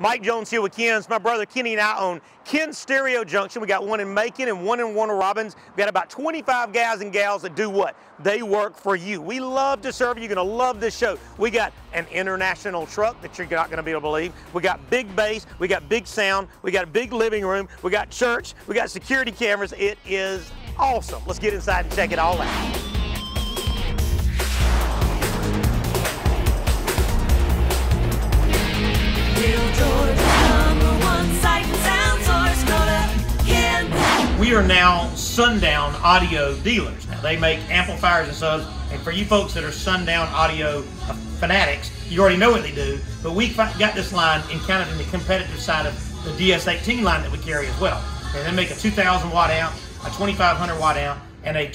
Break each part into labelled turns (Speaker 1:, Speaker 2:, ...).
Speaker 1: Mike Jones here with Ken's. My brother Kenny and I own Ken Stereo Junction. We got one in Macon and one in Warner Robins. We got about 25 guys and gals that do what? They work for you. We love to serve you. You're going to love this show. We got an international truck that you're not going to be able to believe. We got big bass. We got big sound. We got a big living room. We got church. We got security cameras. It is awesome. Let's get inside and check it all out. We are now Sundown Audio dealers. Now they make amplifiers and subs, and for you folks that are Sundown Audio fanatics, you already know what they do. But we got this line of in the competitive side of the DS18 line that we carry as well. And they make a 2,000 watt amp, a 2,500 watt amp, and a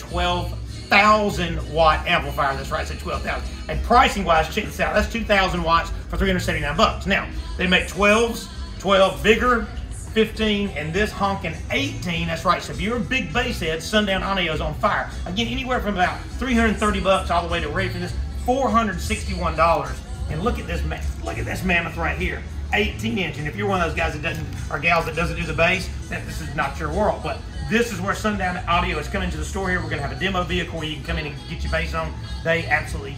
Speaker 1: 12,000 watt amplifier. That's right, I said 12,000. And pricing wise, check this out. That's 2,000 watts for 379 bucks. Now they make 12s, 12 bigger, 15, and this honking 18. That's right. So if you're a big bass head, Sundown Audio's on fire. Again, anywhere from about 330 bucks all the way to ready for this $461. And look at this, look at this mammoth right here. 18 inch. And if you're one of those guys that doesn't, or gals that doesn't do the bass, then this is not your world. But this is where Sundown Audio is coming to the store here. We're going to have a demo vehicle where you can come in and get your bass on. They absolutely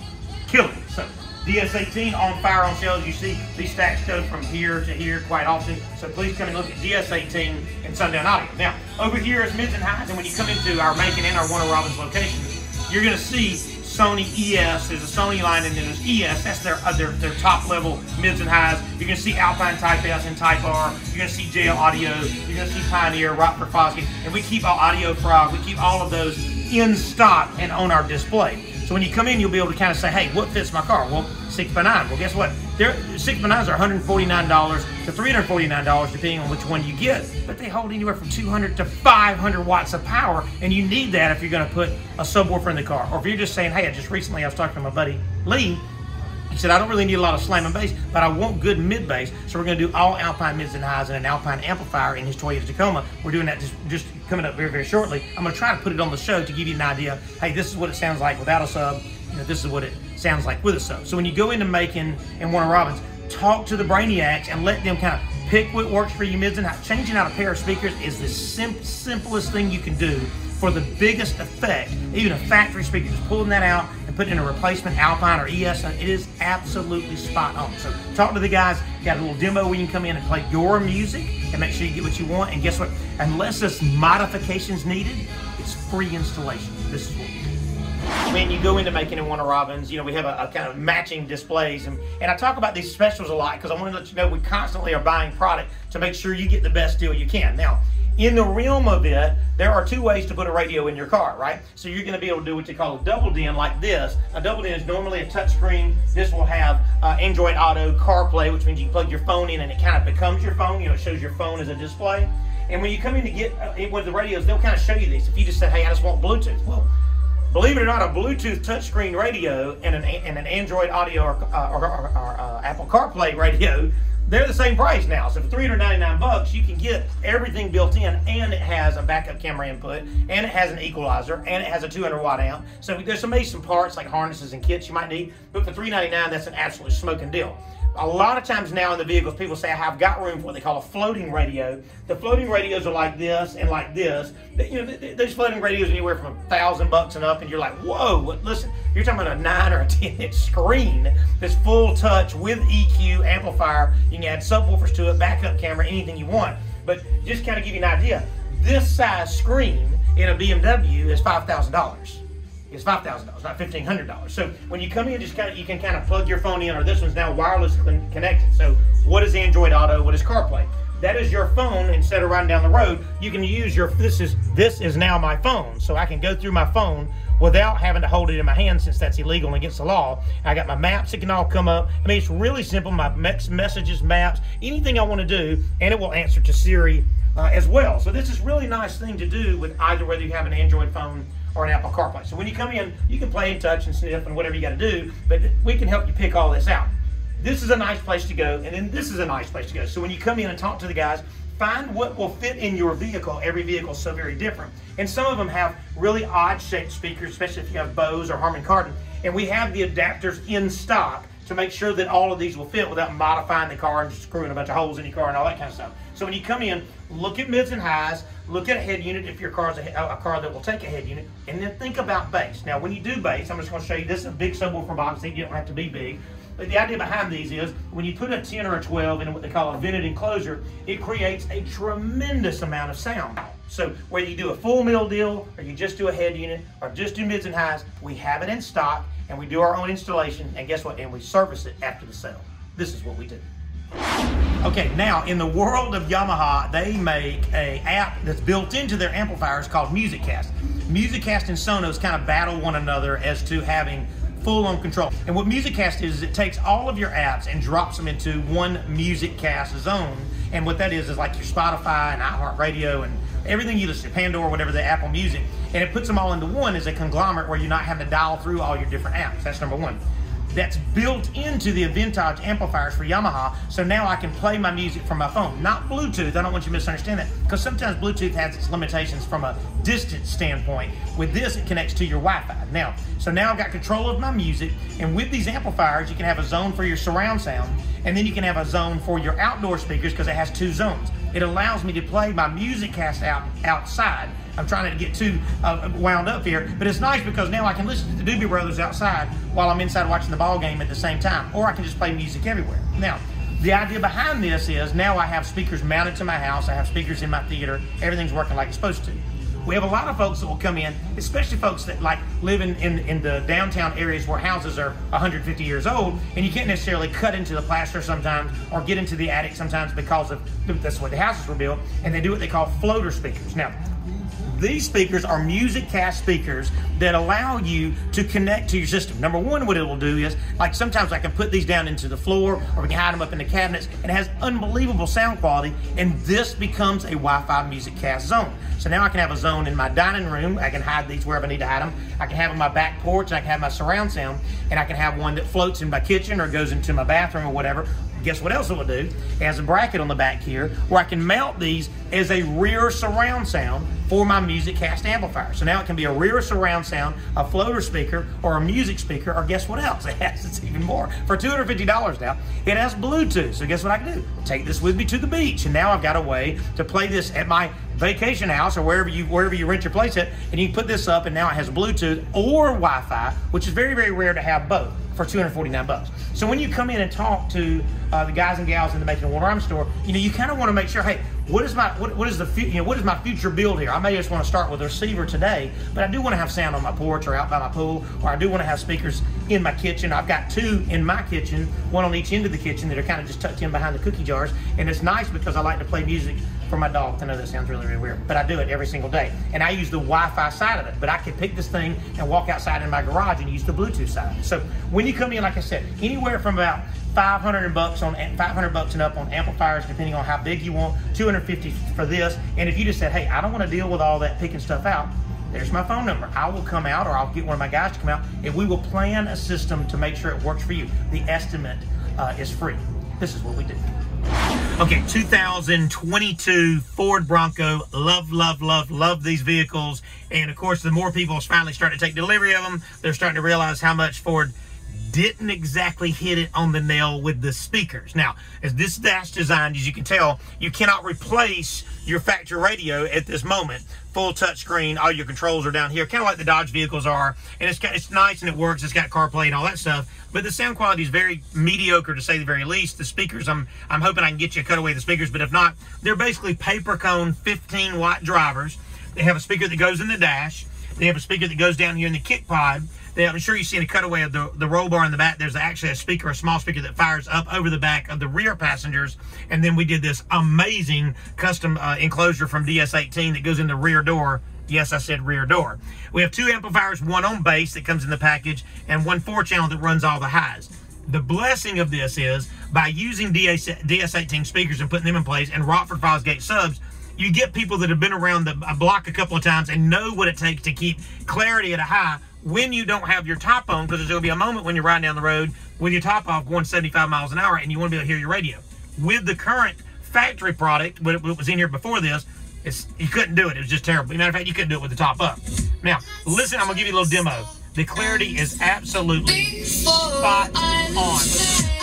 Speaker 1: kill it. So DS18 on fire on shelves. You see these stacks go from here to here quite often. So please come and look at DS18 and Sundown Audio. Now, over here is mids and highs. And when you come into our Macon and our Warner Robins locations, you're going to see Sony ES. There's a Sony line and then there's ES. That's their, uh, their, their top level mids and highs. You're to see Alpine Type S and Type R. You're to see JL Audio. You're to see Pioneer, Rockford Fosgate. And we keep our Audio Frog. We keep all of those in stock and on our display. So when you come in, you'll be able to kind of say, hey, what fits my car? Well, 6 by 9 Well, guess what? They're, 6 by 9s are $149 to $349 depending on which one you get. But they hold anywhere from 200 to 500 watts of power, and you need that if you're going to put a subwoofer in the car. Or if you're just saying, hey, I just recently, I was talking to my buddy Lee, he said, I don't really need a lot of slam and bass, but I want good mid bass. So we're going to do all Alpine mids and highs and an Alpine amplifier in his Toyota Tacoma. We're doing that just, just coming up very, very shortly. I'm going to try to put it on the show to give you an idea. Hey, this is what it sounds like without a sub. You know, this is what it sounds like with a sub. So when you go into Macon and Warner Robins, talk to the Brainiacs and let them kind of pick what works for you mids and. Changing out a pair of speakers is the sim simplest thing you can do for the biggest effect. Even a factory speaker, just pulling that out putting in a replacement Alpine or ES, and it is absolutely spot on. So talk to the guys, got a little demo where you can come in and play your music and make sure you get what you want. And guess what? Unless there's modifications needed, it's free installation. This is what. When you go into Macon and Warner Robins, you know, we have a, a, kind of matching displays. And, and I talk about these specials a lot because I want to let you know we constantly are buying product to make sure you get the best deal you can. Now, in the realm of it, there are two ways to put a radio in your car, right? So you're going to be able to do what they call a double DIN like this. A double DIN is normally a touchscreen. This will have uh, Android Auto CarPlay, which means you plug your phone in and it kind of becomes your phone. You know, it shows your phone as a display. And when you come in to get uh, one of the radios, they'll kind of show you this. If you just say, hey, I just want Bluetooth. Well, believe it or not, a Bluetooth touchscreen radio and an, and an Android Audio or, uh, or, or, or uh, Apple CarPlay radio they're the same price now. So for 399 bucks, you can get everything built in, and it has a backup camera input, and it has an equalizer, and it has a 200 watt amp. So there's some some parts like harnesses and kits you might need, but for 399, that's an absolute smoking deal a lot of times now in the vehicles, people say, I've got room for what they call a floating radio. The floating radios are like this and like this. You know, those floating radios anywhere from a thousand bucks and up, and you're like, whoa, listen, you're talking about a nine or a 10 inch screen that's full touch with EQ, amplifier. You can add subwoofers to it, backup camera, anything you want. But just kind of give you an idea, this size screen in a BMW is $5,000 is five thousand dollars, not fifteen hundred dollars. So when you come in, just kind of you can kind of plug your phone in, or this one's now wireless connected. So what is Android Auto? What is CarPlay? That is your phone. Instead of riding down the road, you can use your. This is this is now my phone, so I can go through my phone without having to hold it in my hand since that's illegal and against the law. I got my maps that can all come up. I mean, it's really simple. My messages, maps, anything I want to do, and it will answer to Siri uh, as well. So this is really nice thing to do with either whether you have an Android phone or an Apple CarPlay. So when you come in, you can play and touch and sniff and whatever you got to do, but we can help you pick all this out. This is a nice place to go, and then this is a nice place to go. So when you come in and talk to the guys, find what will fit in your vehicle. Every vehicle is so very different. And some of them have really odd shaped speakers, especially if you have Bose or Harman Kardon. And we have the adapters in stock to make sure that all of these will fit without modifying the car and screwing a bunch of holes in your car and all that kind of stuff. So when you come in, look at mids and highs, look at a head unit if your car's a, a car that will take a head unit, and then think about bass. Now, when you do bass, I'm just going to show you this is a big subwoofer box. You don't have to be big. But the idea behind these is when you put a 10 or a 12 in what they call a vented enclosure, it creates a tremendous amount of sound. So whether you do a full mill deal or you just do a head unit or just do mids and highs, we have it in stock and we do our own installation and guess what? And we service it after the sale. This is what we do. Okay, now in the world of Yamaha, they make a app that's built into their amplifiers called MusicCast. MusicCast and Sonos kind of battle one another as to having full-on control. And what MusicCast is, is it takes all of your apps and drops them into one MusicCast zone. And what that is is like your Spotify and iHeartRadio and everything you listen to, Pandora, whatever the Apple Music, and it puts them all into one as a conglomerate where you're not having to dial through all your different apps. That's number one that's built into the Aventage amplifiers for Yamaha. So now I can play my music from my phone, not Bluetooth. I don't want you to misunderstand that because sometimes Bluetooth has its limitations from a distance standpoint. With this, it connects to your Wi-Fi. Now, so now I've got control of my music, and with these amplifiers, you can have a zone for your surround sound, and then you can have a zone for your outdoor speakers because it has two zones. It allows me to play my music cast out outside I'm trying to get too uh, wound up here, but it's nice because now I can listen to the Doobie Brothers outside while I'm inside watching the ball game at the same time, or I can just play music everywhere. Now, the idea behind this is now I have speakers mounted to my house, I have speakers in my theater, everything's working like it's supposed to. We have a lot of folks that will come in, especially folks that like live in, in, in the downtown areas where houses are 150 years old, and you can't necessarily cut into the plaster sometimes or get into the attic sometimes because of that's the way the houses were built, and they do what they call floater speakers. Now, these speakers are music cast speakers that allow you to connect to your system. Number one, what it will do is, like sometimes I can put these down into the floor or we can hide them up in the cabinets it has unbelievable sound quality and this becomes a Wi-Fi music cast zone. So now I can have a zone in my dining room. I can hide these wherever I need to hide them. I can have them my back porch. I can have my surround sound and I can have one that floats in my kitchen or goes into my bathroom or whatever guess what else it will do? It has a bracket on the back here where I can mount these as a rear surround sound for my music cast amplifier. So now it can be a rear surround sound, a floater speaker, or a music speaker, or guess what else? It has it's even more. For $250 now, it has Bluetooth. So guess what I can do? Take this with me to the beach. And now I've got a way to play this at my vacation house or wherever you wherever you rent your place at, and you can put this up and now it has Bluetooth or Wi-Fi, which is very, very rare to have both for 249 bucks. So when you come in and talk to uh, the guys and gals in the Macon Warner Robins store, you know, you kind of want to make sure, hey, what is my what, what is the you know what is my future build here? I may just want to start with a receiver today, but I do want to have sound on my porch or out by my pool, or I do want to have speakers in my kitchen. I've got two in my kitchen, one on each end of the kitchen that are kind of just tucked in behind the cookie jars, and it's nice because I like to play music for my dog. I know that sounds really, really weird, but I do it every single day. And I use the Wi-Fi side of it, but I can pick this thing and walk outside in my garage and use the Bluetooth side. So when you come in, like I said, anywhere from about 500 bucks on 500 bucks and up on amplifiers, depending on how big you want, 250 for this. And if you just said, hey, I don't want to deal with all that picking stuff out, there's my phone number. I will come out or I'll get one of my guys to come out and we will plan a system to make sure it works for you. The estimate uh, is free. This is what we do. Okay, 2022 Ford Bronco. Love, love, love, love these vehicles. And of course, the more people finally start to take delivery of them, they're starting to realize how much Ford didn't exactly hit it on the nail with the speakers. Now, as this dash designed, as you can tell, you cannot replace your factory radio at this moment. Full touchscreen, all your controls are down here, kind of like the Dodge vehicles are. And it's, got, it's nice and it works. It's got CarPlay and all that stuff. But the sound quality is very mediocre to say the very least. The speakers, I'm, I'm hoping I can get you a cutaway of the speakers, but if not, they're basically paper cone 15 watt drivers. They have a speaker that goes in the dash. They have a speaker that goes down here in the kick pod. I'm sure you've seen a cutaway of the, the roll bar in the back, there's actually a speaker, a small speaker that fires up over the back of the rear passengers. And then we did this amazing custom uh, enclosure from DS18 that goes in the rear door. Yes, I said rear door. We have two amplifiers, one on bass that comes in the package, and one four channel that runs all the highs. The blessing of this is by using DS, DS18 speakers and putting them in place and Rockford Fosgate subs, you get people that have been around the block a couple of times and know what it takes to keep clarity at a high when you don't have your top on, because there's going to be a moment when you're riding down the road with your top off going 75 miles an hour and you want to be able to hear your radio. With the current factory product, what was in here before this, it's, you couldn't do it. It was just terrible. As a matter of fact, you couldn't do it with the top up. Now, listen, I'm going to give you a little demo. The clarity is absolutely spot on.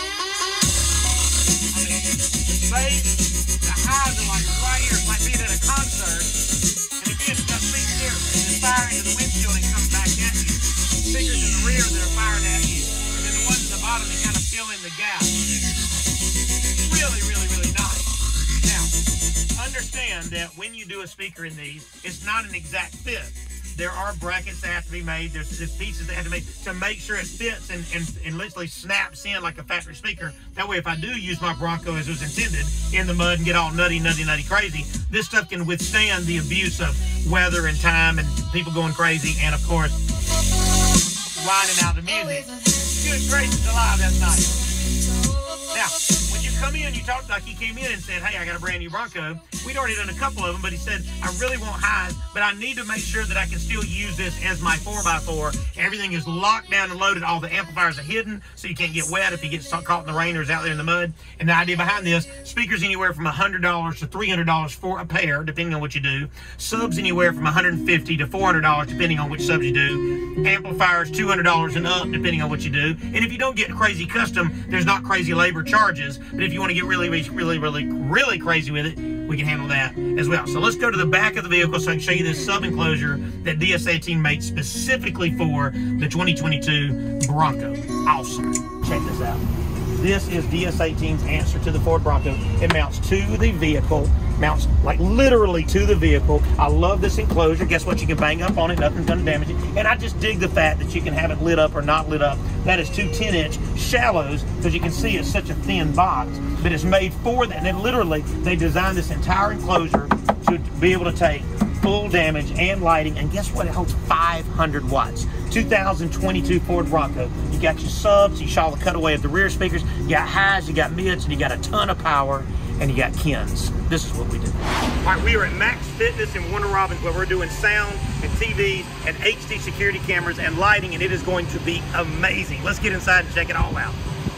Speaker 1: Bass, the highs are like right here. It's like being at a concert, and the kids got speak here, it's firing into the windshield and coming back at you. Speakers in the rear that are firing at you, and then the ones at the bottom that kind of fill in the gap. Really, really, really nice. Now, understand that when you do a speaker in these, it's not an exact fit there are brackets that have to be made. There's, there's pieces that have to be made to make sure it fits and, and, and literally snaps in like a factory speaker. That way, if I do use my Bronco as it was intended in the mud and get all nutty, nutty, nutty crazy, this stuff can withstand the abuse of weather and time and people going crazy and, of course, whining out the music. Good gracious alive, that's nice. Talked like he came in and said, hey, I got a brand new Bronco. We'd already done a couple of them, but he said, I really want highs, but I need to make sure that I can still use this as my 4x4. Everything is locked down and loaded. All the amplifiers are hidden, so you can't get wet if you get caught in the rain or is out there in the mud. And the idea behind this, speakers anywhere from $100 to $300 for a pair, depending on what you do. Subs anywhere from 150 to $400, depending on which subs you do. Amplifiers, $200 and up, depending on what you do. And if you don't get crazy custom, there's not crazy labor charges. But if you want to get really, really, really, really really crazy with it, we can handle that as well. So let's go to the back of the vehicle so I can show you this sub enclosure that DS18 made specifically for the 2022 Bronco. Awesome. Check this out. This is DS18's answer to the Ford Bronco. It mounts to the vehicle, mounts like literally to the vehicle. I love this enclosure. Guess what? You can bang up on it. Nothing's going to damage it. And I just dig the fact that you can have it lit up or not lit up. That is two 10-inch shallows because you can see it's such a thin box. But it's made for that. And literally, they designed this entire enclosure to be able to take full damage and lighting. And guess what? It holds 500 watts. 2022 Ford Bronco. You got your subs, you saw the cutaway of the rear speakers, you got highs, you got mids, and you got a ton of power, and you got Kens. This is what we do. All right, we are at Max Fitness in Warner Robins where we're doing sound and TV and HD security cameras and lighting, and it is going to be amazing. Let's get inside and check it all out.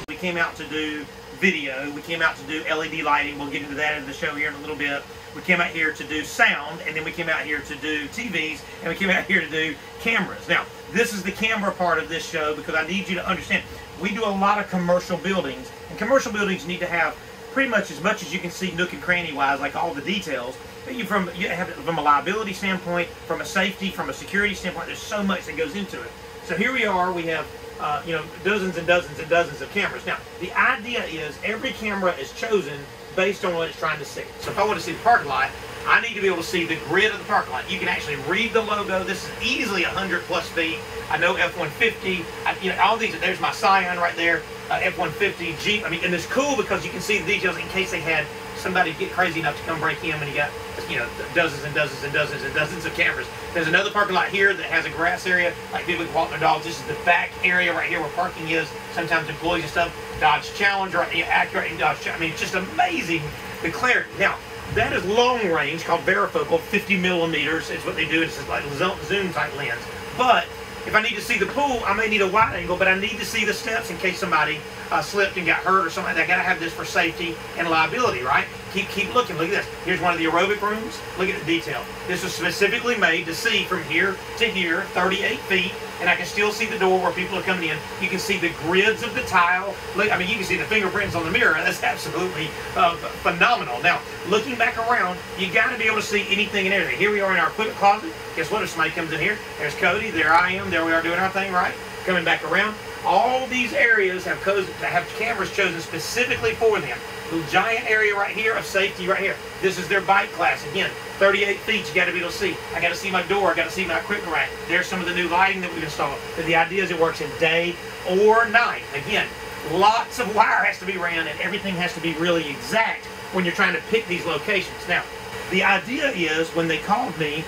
Speaker 1: We came out to do video. We came out to do LED lighting. We'll get into that in the show here in a little bit. We came out here to do sound, and then we came out here to do TVs, and we came out here to do cameras. Now, this is the camera part of this show because I need you to understand, we do a lot of commercial buildings, and commercial buildings need to have pretty much as much as you can see nook and cranny wise, like all the details. But you from you have from a liability standpoint, from a safety, from a security standpoint, there's so much that goes into it. So here we are, we have uh, you know, dozens and dozens and dozens of cameras. Now, the idea is every camera is chosen based on what it's trying to see. So if I want to see the parking lot, I need to be able to see the grid of the parking lot. You can actually read the logo. This is easily 100 plus feet. I know F-150. I, you know, all these. There's my Scion right there. Uh, F-150 Jeep. I mean, and it's cool because you can see the details in case they had somebody get crazy enough to come break in and you got you know dozens and dozens and dozens and dozens of cameras. There's another parking lot here that has a grass area, like people can walk their dogs. This is the back area right here where parking is. Sometimes employees and stuff. Dodge Challenger, Acura, and Dodge. I mean, it's just amazing the clarity. Now. That is long range, called varifocal, 50 millimeters is what they do. It's just like zoom type lens. But if I need to see the pool, I may need a wide angle, but I need to see the steps in case somebody uh, slipped and got hurt or something like that. I gotta have this for safety and liability, right? Keep keep looking. Look at this. Here's one of the aerobic rooms. Look at the detail. This was specifically made to see from here to here, 38 feet, and I can still see the door where people are coming in. You can see the grids of the tile. I mean, you can see the fingerprints on the mirror. That's absolutely uh, phenomenal. Now, looking back around, you got to be able to see anything and everything. Here we are in our equipment closet. Guess what? If somebody comes in here, there's Cody. There I am. There we are doing our thing, right? Coming back around. All these areas have, have cameras chosen specifically for them. The giant area right here of safety right here. This is their bike class. Again, 38 feet, you got to be able to see. I got to see my door. I got to see my equipment rack. There's some of the new lighting that we've installed. But the idea is it works in day or night. Again, lots of wire has to be ran and everything has to be really exact when you're trying to pick these locations. Now, the idea is when they called me,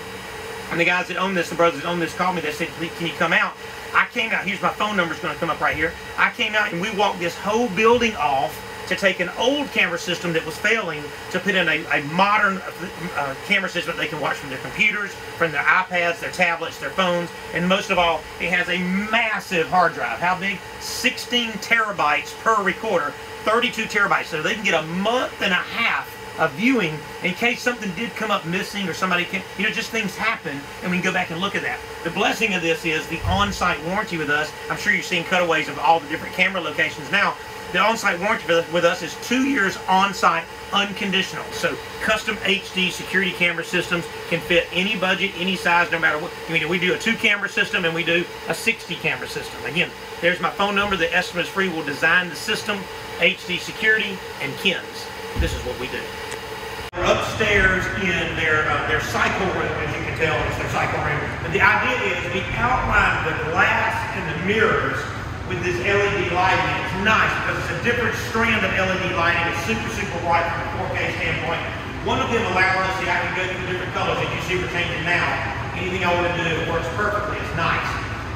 Speaker 1: and the guys that own this, the brothers that own this called me, they said, can you come out? I came out, here's my phone number, it's going to come up right here. I came out and we walked this whole building off to take an old camera system that was failing to put in a, a modern uh, camera system that they can watch from their computers, from their iPads, their tablets, their phones, and most of all, it has a massive hard drive. How big? 16 terabytes per recorder, 32 terabytes. So they can get a month and a half a viewing in case something did come up missing or somebody can, you know, just things happen and we can go back and look at that. The blessing of this is the on-site warranty with us. I'm sure you've seen cutaways of all the different camera locations now. The on-site warranty with us is two years on-site unconditional. So custom HD security camera systems can fit any budget, any size, no matter what. I mean, we do a two camera system and we do a 60 camera system. Again, there's my phone number. The estimate is free. We'll design the system, HD security, and KENS. This is what we do. We're upstairs in their uh, their cycle room, as you can tell, it's their cycle room. But the idea is we outline the glass and the mirrors with this LED lighting. It's nice because it's a different strand of LED lighting. It's super, super bright from a 4K standpoint. One of them allows us, see, I can go through different colors that you see we're changing now. Anything I want to do, it works perfectly. It's nice.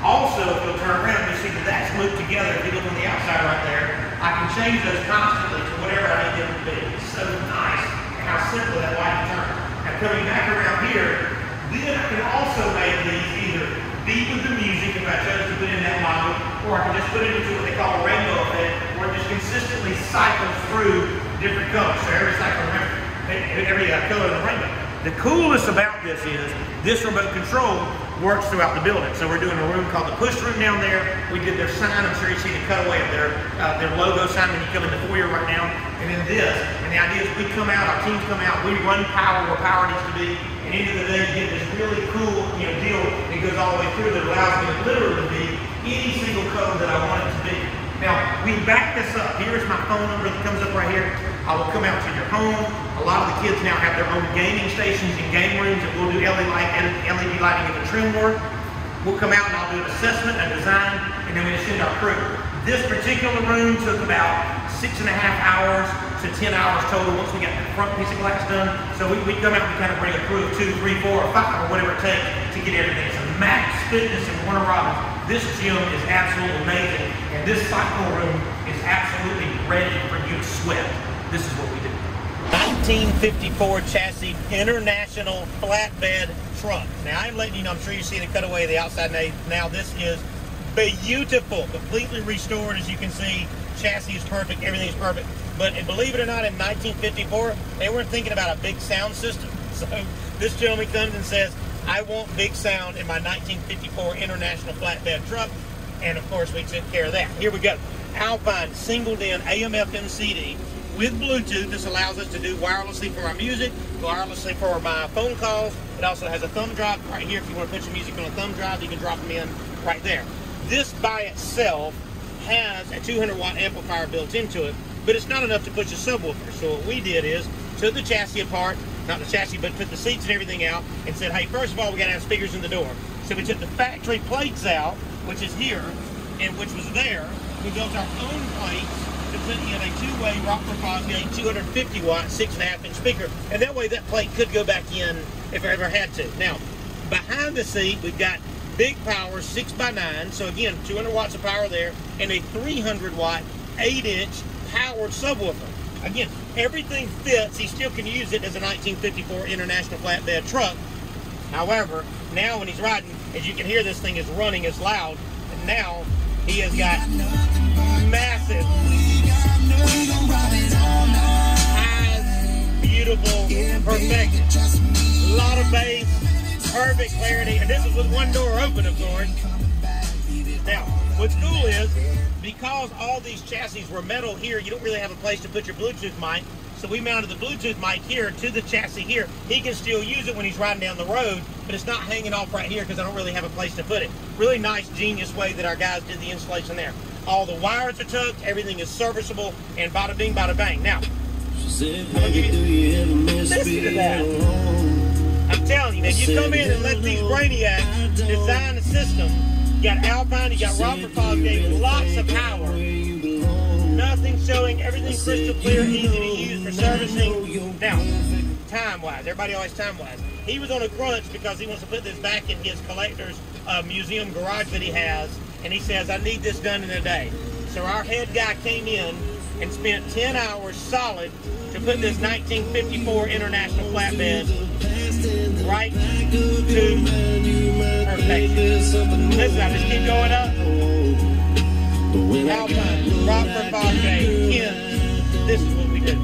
Speaker 1: Also, if you'll turn around, you see that that's moved together. If you look on the outside right there, I can change those constantly to whatever I need them to be. It's so nice how simple that light turn. And coming back around here, then I can also make these either beat with the music if I chose to put in that model, or I can just put it into what they call a rainbow effect, where it just consistently cycles through different colors. So every cycle, every uh, color in the rainbow. The coolest about this is this remote control works throughout the building. So we're doing a room called the push room down there. We did their sign. I'm sure you see the cutaway of their uh, their logo sign when you come in the foyer right now. And then this. And the idea is we come out, our teams come out, we run power where power needs to be. And end of the day, you get this really cool you know deal that goes all the way through that allows me to literally be any single code that I want it to be. Now, we back this up. Here's my phone number that comes up right here. I will come out to your home. A lot of the kids now have their own gaming stations and game rooms, and we'll do LED, light, LED lighting in the trim work. We'll come out and I'll do an assessment, a design, and then we send our crew. This particular room took about six and a half hours to 10 hours total once we got the front piece of glass done. So we, we come out and kind of bring a crew of two, three, four, or five, or whatever it takes to get everything. So Max Fitness in Warner Robins. This gym is absolutely amazing, and this cycle room is absolutely ready for you to sweat. This is what we do. 1954 chassis international flatbed truck. Now I'm letting you know, I'm sure you see the cutaway of the outside now. This is beautiful, completely restored as you can see. Chassis is perfect, everything's perfect. But believe it or not, in 1954, they weren't thinking about a big sound system. So this gentleman comes and says, I want big sound in my 1954 International flatbed truck. And of course, we took care of that. Here we go. Alpine single in AM FM CD with Bluetooth. This allows us to do wirelessly for our music, wirelessly for my phone calls. It also has a thumb drive right here. If you want to put your music on a thumb drive, you can drop them in right there. This by itself has a 200 watt amplifier built into it, but it's not enough to push a subwoofer. So what we did is took the chassis apart, not the chassis, but put the seats and everything out, and said, hey, first of all, we got to have speakers in the door. So we took the factory plates out, which is here, and which was there. We built our own plates to put in a two-way Rockford Fosgate 250 watt, six and a half inch speaker. And that way that plate could go back in if I ever had to. Now, behind the seat, we've got big power, six by nine. So again, 200 watts of power there and a 300 watt, eight inch powered subwoofer. Again, everything fits. He still can use it as a 1954 International Flatbed truck. However, now when he's riding, as you can hear, this thing is running as loud. And now he has got massive beautiful, perfect. A lot of bass, perfect clarity, and this is with one door open, of course. Now, what's cool is, because all these chassis were metal here, you don't really have a place to put your Bluetooth mic. So we mounted the Bluetooth mic here to the chassis here. He can still use it when he's riding down the road, but it's not hanging off right here because I don't really have a place to put it. Really nice, genius way that our guys did the installation there. All the wires are tucked, everything is serviceable, and bada bing, bada bang. Now, I'm gonna give you, listen to that. I'm telling you, man, you come in and let these brainiacs design a system. You got Alpine, you got Rockford Fosgate, lots of power. Nothing showing, everything crystal clear, easy to use for servicing. Now, time-wise, everybody always time-wise. He was on a crunch because he wants to put this back in his collector's uh, museum garage that he has and he says, I need this done in a day. So our head guy came in and spent 10 hours solid to put this 1954 International flatbed right to perfection. Listen, I just keep going up. Alpine. This is what we do.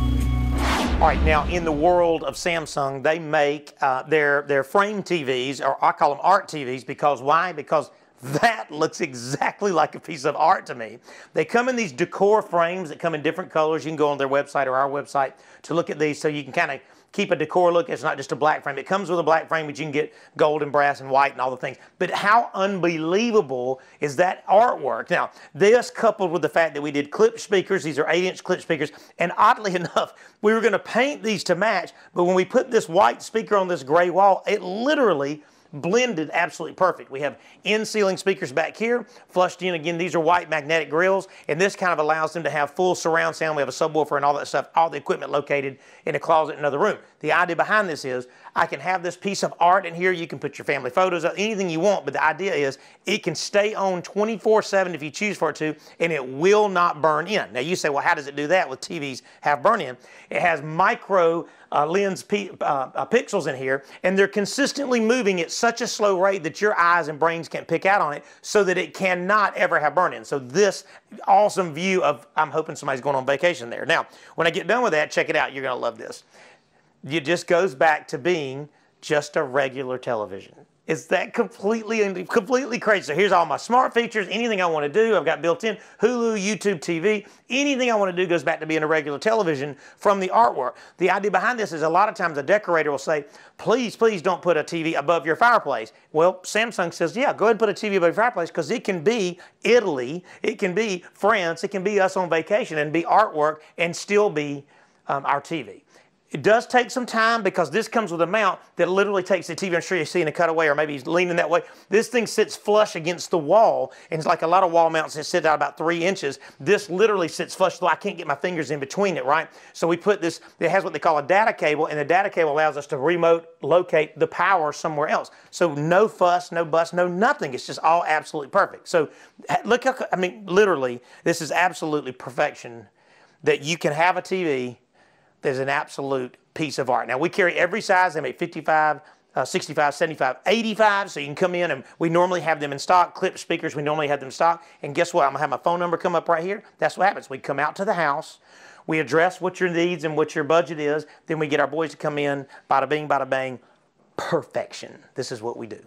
Speaker 1: All right, now in the world of Samsung, they make uh, their their frame TVs, or I call them art TVs, because why? Because that looks exactly like a piece of art to me. They come in these decor frames that come in different colors. You can go on their website or our website to look at these so you can kind of keep a decor look. It's not just a black frame. It comes with a black frame, but you can get gold and brass and white and all the things. But how unbelievable is that artwork? Now, this coupled with the fact that we did clip speakers, these are 8 inch clip speakers, and oddly enough, we were going to paint these to match, but when we put this white speaker on this gray wall, it literally blended absolutely perfect. We have in-ceiling speakers back here, flushed in. Again, these are white magnetic grills, and this kind of allows them to have full surround sound. We have a subwoofer and all that stuff, all the equipment located in a closet in another room. The idea behind this is I can have this piece of art in here. You can put your family photos up, anything you want, but the idea is it can stay on 24-7 if you choose for it to, and it will not burn in. Now, you say, well, how does it do that with TVs have burn in? It has micro uh, lens uh, uh, pixels in here, and they're consistently moving at such a slow rate that your eyes and brains can't pick out on it so that it cannot ever have burn-in. So this awesome view of, I'm hoping somebody's going on vacation there. Now, when I get done with that, check it out. You're going to love this. It just goes back to being just a regular television. Is that completely completely crazy? So here's all my smart features. Anything I want to do, I've got built in Hulu, YouTube TV. Anything I want to do goes back to being a regular television from the artwork. The idea behind this is a lot of times a decorator will say, please, please don't put a TV above your fireplace. Well, Samsung says, yeah, go ahead and put a TV above your fireplace because it can be Italy, it can be France, it can be us on vacation and be artwork and still be um, our TV. It does take some time because this comes with a mount that literally takes the TV. I'm sure you've seen a cutaway or maybe he's leaning that way. This thing sits flush against the wall and it's like a lot of wall mounts that sit out about three inches. This literally sits flush, so I can't get my fingers in between it, right? So we put this, it has what they call a data cable and the data cable allows us to remote locate the power somewhere else. So no fuss, no bust, no nothing. It's just all absolutely perfect. So look how, I mean, literally, this is absolutely perfection that you can have a TV there's an absolute piece of art. Now, we carry every size. They make 55, uh, 65, 75, 85, so you can come in and we normally have them in stock. Clip speakers, we normally have them in stock. And guess what? I'm going to have my phone number come up right here. That's what happens. We come out to the house. We address what your needs and what your budget is. Then we get our boys to come in, bada bing, bada bang. Perfection. This is what we do.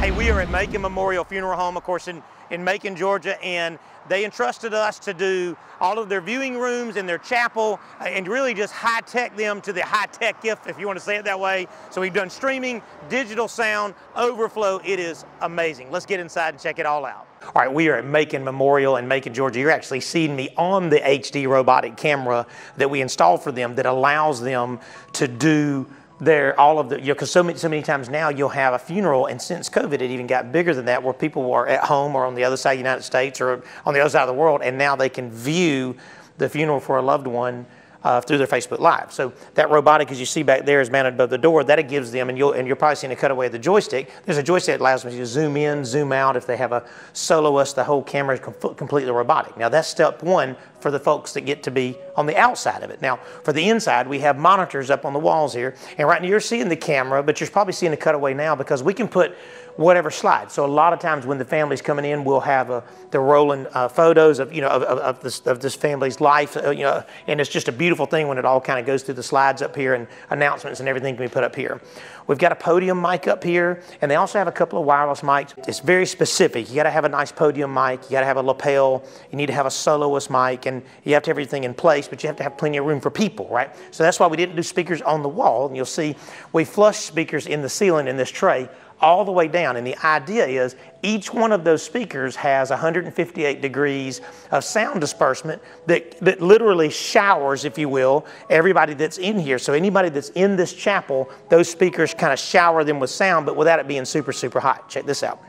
Speaker 1: Hey, we are at Macon Memorial Funeral Home, of course, in, in Macon, Georgia, and they entrusted us to do all of their viewing rooms and their chapel uh, and really just high-tech them to the high-tech gift, if you want to say it that way. So we've done streaming, digital sound, overflow. It is amazing. Let's get inside and check it all out. All right, we are at Macon Memorial in Macon, Georgia. You're actually seeing me on the HD robotic camera that we installed for them that allows them to do there all of the you know because so many so many times now you'll have a funeral and since covid it even got bigger than that where people were at home or on the other side of the united states or on the other side of the world and now they can view the funeral for a loved one uh, through their Facebook Live. So that robotic, as you see back there, is mounted above the door. That gives them, and, you'll, and you're probably seeing a cutaway of the joystick. There's a joystick that allows them to zoom in, zoom out. If they have a soloist, the whole camera is com completely robotic. Now that's step one for the folks that get to be on the outside of it. Now for the inside, we have monitors up on the walls here. And right now you're seeing the camera, but you're probably seeing the cutaway now because we can put whatever slide. So a lot of times when the family's coming in, we'll have a, the rolling uh, photos of you know of, of, of, this, of this family's life. Uh, you know, and it's just a beautiful thing when it all kind of goes through the slides up here and announcements and everything can be put up here. We've got a podium mic up here, and they also have a couple of wireless mics. It's very specific. You got to have a nice podium mic. You got to have a lapel. You need to have a soloist mic, and you have to have everything in place. But you have to have plenty of room for people, right? So that's why we didn't do speakers on the wall. And you'll see we flush speakers in the ceiling in this tray all the way down. And the idea is each one of those speakers has 158 degrees of sound disbursement that, that literally showers, if you will, everybody that's in here. So anybody that's in this chapel, those speakers kind of shower them with sound, but without it being super, super hot. Check this out.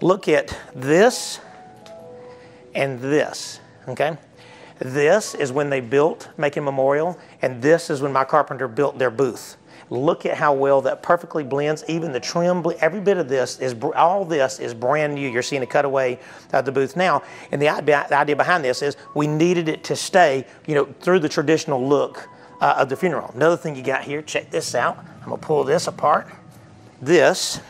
Speaker 1: Look at this and this, okay? This is when they built Macon Memorial, and this is when my carpenter built their booth. Look at how well that perfectly blends. Even the trim, every bit of this is, all this is brand new. You're seeing a cutaway of the booth now. And the idea, behind this is we needed it to stay, you know, through the traditional look uh, of the funeral. Another thing you got here, check this out. I'm gonna pull this apart. This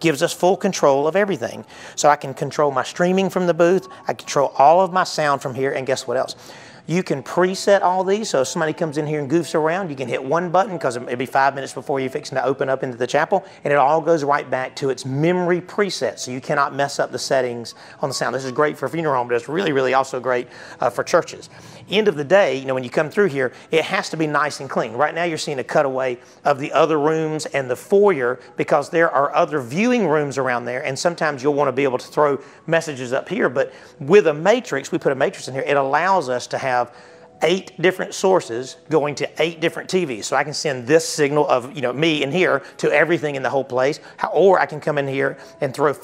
Speaker 1: gives us full control of everything. So I can control my streaming from the booth. I control all of my sound from here. And guess what else? You can preset all these, so if somebody comes in here and goofs around, you can hit one button because it'll be five minutes before you're fixing to open up into the chapel, and it all goes right back to its memory preset, so you cannot mess up the settings on the sound. This is great for funeral home, but it's really, really also great uh, for churches. End of the day, you know, when you come through here, it has to be nice and clean. Right now, you're seeing a cutaway of the other rooms and the foyer because there are other viewing rooms around there, and sometimes you'll want to be able to throw messages up here. But with a matrix, we put a matrix in here, it allows us to have eight different sources going to eight different TVs. So I can send this signal of you know me in here to everything in the whole place, or I can come in here and throw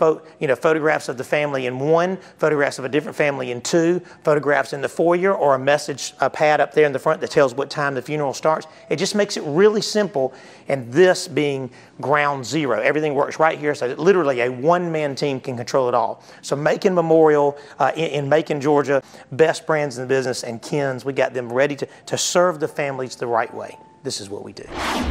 Speaker 1: you know photographs of the family in one, photographs of a different family in two, photographs in the foyer, or a message a pad up there in the front that tells what time the funeral starts. It just makes it really simple. And this being ground zero, everything works right here. So literally a one-man team can control it all. So Macon Memorial uh, in, in Macon, Georgia, best brands in the business, and Ken's we got them ready to, to serve the families the right way. This is what we do.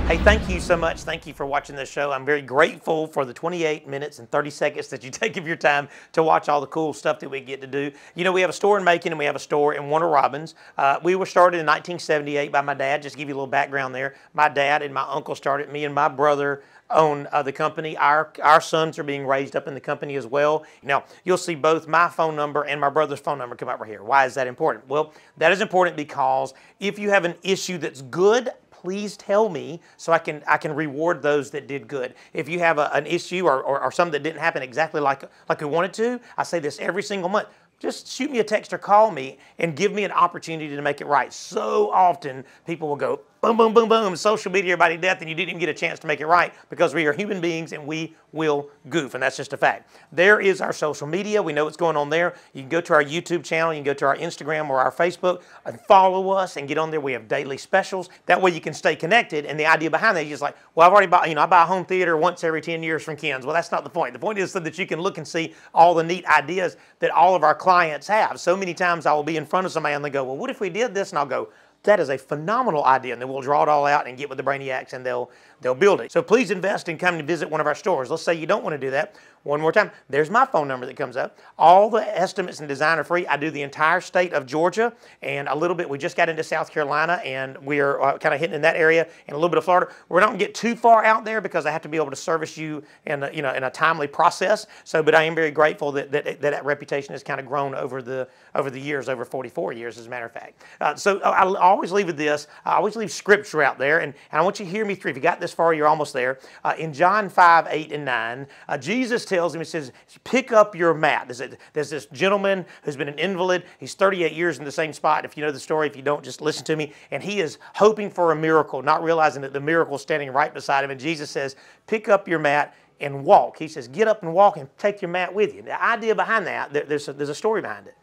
Speaker 1: Hey, thank you so much. Thank you for watching this show. I'm very grateful for the 28 minutes and 30 seconds that you take of your time to watch all the cool stuff that we get to do. You know, we have a store in Macon and we have a store in Warner Robins. Uh, we were started in 1978 by my dad. Just give you a little background there. My dad and my uncle started. Me and my brother own uh, the company. Our, our sons are being raised up in the company as well. Now, you'll see both my phone number and my brother's phone number come up right here. Why is that important? Well, that is important because if you have an issue that's good, please tell me so I can I can reward those that did good. If you have a, an issue or, or, or something that didn't happen exactly like like we wanted to, I say this every single month just shoot me a text or call me and give me an opportunity to make it right. So often people will go, boom, boom, boom, boom, social media, everybody death, and you didn't even get a chance to make it right because we are human beings and we will goof, and that's just a fact. There is our social media. We know what's going on there. You can go to our YouTube channel, you can go to our Instagram or our Facebook and follow us and get on there. We have daily specials. That way you can stay connected, and the idea behind that is just like, well, I've already bought, you know, I buy a home theater once every 10 years from Ken's. Well, that's not the point. The point is so that you can look and see all the neat ideas that all of our clients have. So many times I will be in front of somebody and they go, well, what if we did this? And I'll go, that is a phenomenal idea. And then we'll draw it all out and get with the Brainiacs and they'll, they'll build it. So please invest in coming to visit one of our stores. Let's say you don't want to do that. One more time, there's my phone number that comes up. All the estimates and design are free. I do the entire state of Georgia and a little bit, we just got into South Carolina and we're uh, kind of hitting in that area and a little bit of Florida. We're not to get too far out there because I have to be able to service you in a, you know, in a timely process. So, but I am very grateful that that, that, that reputation has kind of grown over the, over the years, over 44 years, as a matter of fact. Uh, so I, I always leave with this. I always leave scripture out there and, and I want you to hear me through. If you got this far, you're almost there. Uh, in John 5, 8, and 9, uh, Jesus tells him, he says, pick up your mat. There's, a, there's, this gentleman who's been an invalid. He's 38 years in the same spot. If you know the story, if you don't, just listen to me. And he is hoping for a miracle, not realizing that the miracle is standing right beside him. And Jesus says, pick up your mat and walk. He says, get up and walk and take your mat with you. The idea behind that, there's a, there's a story behind it.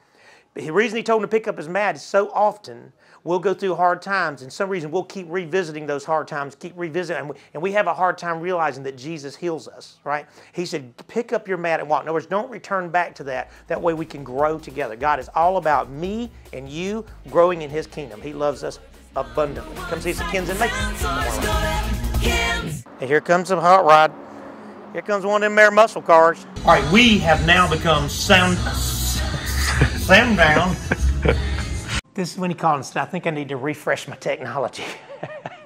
Speaker 1: The reason he told him to pick up his mat is so often we'll go through hard times, and some reason we'll keep revisiting those hard times, keep revisiting, and we, and we have a hard time realizing that Jesus heals us, right? He said, pick up your mat and walk. In other words, don't return back to that. That way we can grow together. God is all about me and you growing in His kingdom. He loves us abundantly. Come see us at Ken's and Macon. And here comes some hot rod. Here comes one of them there muscle cars. All right, we have now become sound, sound down. This is when he and said, I think I need to refresh my technology.